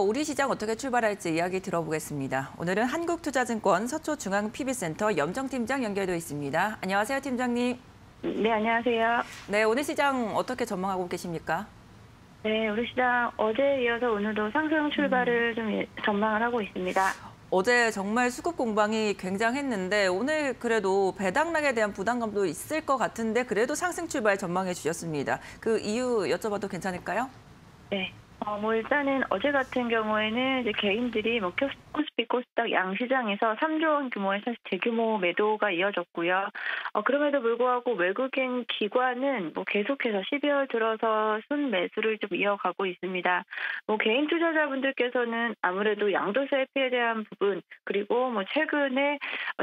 우리 시장 어떻게 출발할지 이야기 들어보겠습니다. 오늘은 한국투자증권 서초중앙PB센터 염정팀장 연결되어 있습니다. 안녕하세요, 팀장님. 네, 안녕하세요. 네, 오늘 시장 어떻게 전망하고 계십니까? 네, 우리 시장 어제에 이어서 오늘도 상승 출발을 좀 예- 전망을 하고 있습니다. 어제 정말 수급 공방이 굉장했는데 오늘 그래도 배당락에 대한 부담감도 있을 것 같은데 그래도 상승 출발 전망해 주셨습니다. 그 이유 여쭤봐도 괜찮을까요? 네. 어, 뭐 일단은 어제 같은 경우에는 이제 개인들이 뭐 코스- 코스피 코스닥 양시장에서 3조 원 규모의 사실 대규모 매도가 이어졌고요. 어, 그럼에도 불구하고 외국인 기관은 뭐 계속해서 12월 들어서 순 매수를 좀 이어가고 있습니다. 뭐 개인 투자자분들께서는 아무래도 양도세 피해에 대한 부분 그리고 뭐 최근에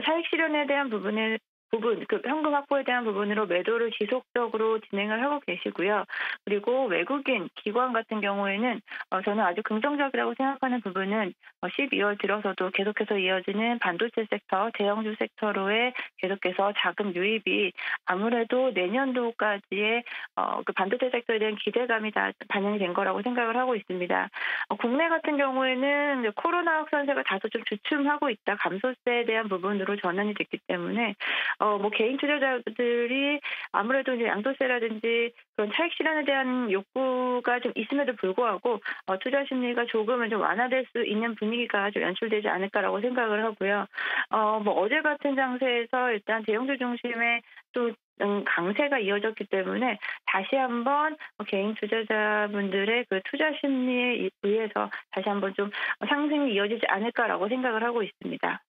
차익 실현에 대한 부분에 부분, 그 현금 확보에 대한 부분으로 매도를 지속적으로 진행을 하고 계시고요. 그리고 외국인 기관 같은 경우에는 어, 저는 아주 긍정적이라고 생각하는 부분은 어, 12월 들어서도 계속해서 이어지는 반도체 섹터, 대형주 섹터로의 계속해서 자금 유입이 아무래도 내년도까지의 어, 그 반도체 섹터에 대한 기대감이 다 반영이 된 거라고 생각을 하고 있습니다. 어, 국내 같은 경우에는 코로나 확산세가 다소 좀 주춤하고 있다 감소세에 대한 부분으로 전환이 됐기 때문에 어, 뭐 개인 투자자들이 아무래도 이제 양도세라든지 그런 차익 실현에 대한 욕구가 좀 있음에도 불구하고 어, 투자 심리가 조금은 좀 완화될 수 있는 분위기가 좀 연출되지 않을까라고 생각을 하고요. 어, 뭐 어제 같은 장세에서 일단 대형주 중심의 또 음, 강세가 이어졌기 때문에 다시 한번 개인 투자자분들의 그 투자 심리에 의해서 다시 한번 좀 상승이 이어지지 않을까라고 생각을 하고 있습니다.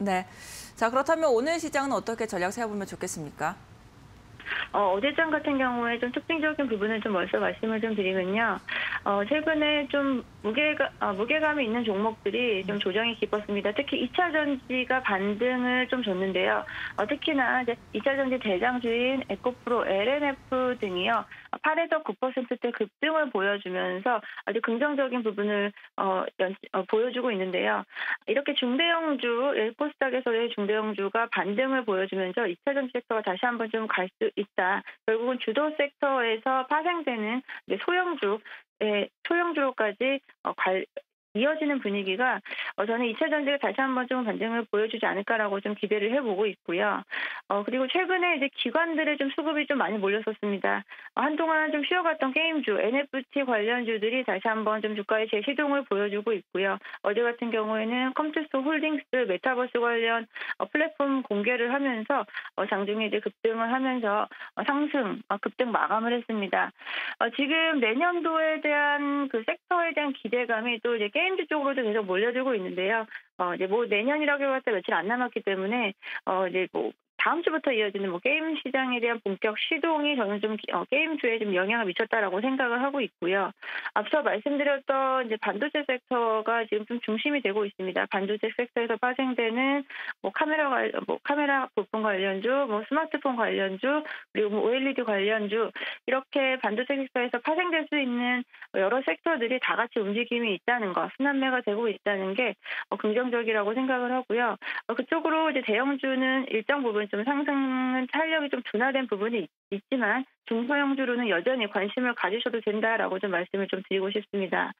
네. 자, 그렇다면 오늘 시장은 어떻게 전략 세워보면 좋겠습니까? 어, 어제장 같은 경우에 좀 특징적인 부분을 좀 먼저 말씀을 좀 드리면요. 어, 최근에 좀 무게가, 어, 무게감이 있는 종목들이 좀 조정이 깊었습니다. 특히 2차 전지가 반등을 좀 줬는데요. 어, 특히나 이제 2차 전지 대장주인 에코프로, LNF 등이요. 8에서 9%대 급등을 보여주면서 아주 긍정적인 부분을 어, 연, 어, 보여주고 있는데요. 이렇게 중대형주, 엘코스닥에서의 중대형주가 반등을 보여주면서 2차 전지 섹터가 다시 한번 좀 갈 수 있다. 결국은 주도 섹터에서 파생되는 소형주 의 소형주로까지 어, 갈, 이어지는 분위기가 어, 저는 2차 전지가 다시 한번 좀 반등을 보여주지 않을까라고 좀 기대를 해보고 있고요. 어, 그리고 최근에 이제 기관들의 좀 수급이 좀 많이 몰렸었습니다. 어, 한동안 좀 쉬어갔던 게임주, NFT 관련주들이 다시 한번 좀 주가의 재시동을 보여주고 있고요. 어제 같은 경우에는 컴투스 홀딩스 메타버스 관련 어, 플랫폼 공개를 하면서 어, 장중에 이제 급등을 하면서 어, 상승, 어, 급등 마감을 했습니다. 어, 지금 내년도에 대한 그 섹터에 대한 기대감이 또 이제 게임즈 쪽으로도 계속 몰려들고 있는 데요. 어, 이제 뭐 내년이라고 해봤자 며칠 안 남았기 때문에, 어, 이제 뭐 다음 주부터 이어지는 뭐 게임 시장에 대한 본격 시동이 저는 좀 어, 게임주에 좀 영향을 미쳤다라고 생각을 하고 있고요. 앞서 말씀드렸던 이제 반도체 섹터가 지금 좀 중심이 되고 있습니다. 반도체 섹터에서 파생되는 뭐 카메라 관, 뭐 카메라 부품 관련주, 뭐 스마트폰 관련주, 그리고 뭐 OLED 관련주 이렇게 반도체 섹터에서 파생될 수 있는 여러 섹터들이 다 같이 움직임이 있다는 것, 순환매가 되고 있다는 게 어, 긍정적이라고 생각을 하고요. 어, 그쪽으로 이제 대형주는 일정 부분 좀 상승은 탄력이 좀 둔화된 부분이 있, 지만 중소형주로는 여전히 관심을 가지셔도 된다라고 좀 말씀을 좀 드리고 싶습니다.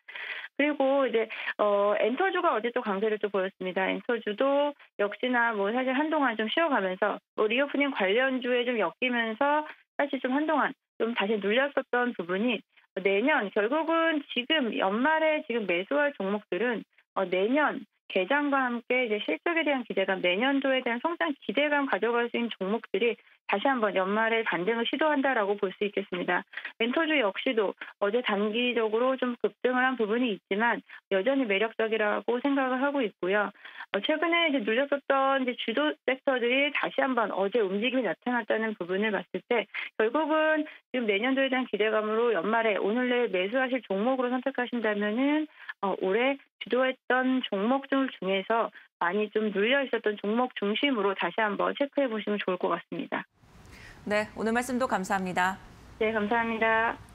그리고 이제 어 엔터주가 어제 또 강세를 또 보였습니다. 엔터주도 역시나 뭐 사실 한동안 좀 쉬어가면서 뭐 reopening 관련주에 좀 엮이면서 사실 좀 한동안 좀 다시 눌렸었던 부분이 내년 결국은 지금 연말에 지금 매수할 종목들은 어, 내년 개장과 함께 이제 실적에 대한 기대감, 내년도에 대한 성장 기대감 가져갈 수 있는 종목들이 다시 한번 연말에 반등을 시도한다라고 볼 수 있겠습니다. 멘토주 역시도 어제 단기적으로 좀 급등을 한 부분이 있지만 여전히 매력적이라고 생각을 하고 있고요. 어, 최근에 이제 눌렸었던 이제 주도 섹터들이 다시 한번 어제 움직임이 나타났다는 부분을 봤을 때 결국은 지금 내년도에 대한 기대감으로 연말에 오늘 내일 매수하실 종목으로 선택하신다면은 어, 올해 주도했던 종목들 중에서 많이 좀 눌려 있었던 종목 중심으로 다시 한번 체크해 보시면 좋을 것 같습니다. 네, 오늘 말씀도 감사합니다. 네, 감사합니다.